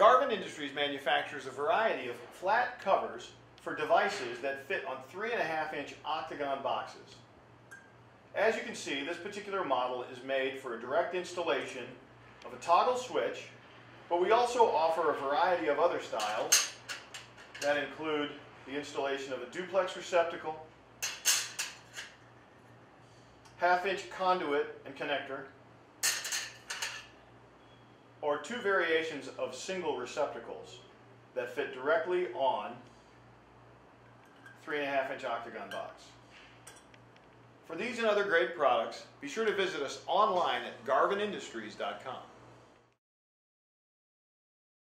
Garvin Industries manufactures a variety of flat covers for devices that fit on 3.5 inch octagon boxes. As you can see, this particular model is made for a direct installation of a toggle switch, but we also offer a variety of other styles that include the installation of a duplex receptacle, half inch conduit and connector, or two variations of single receptacles that fit directly on three and a half inch octagon box. For these and other great products, be sure to visit us online at garvinindustries.com.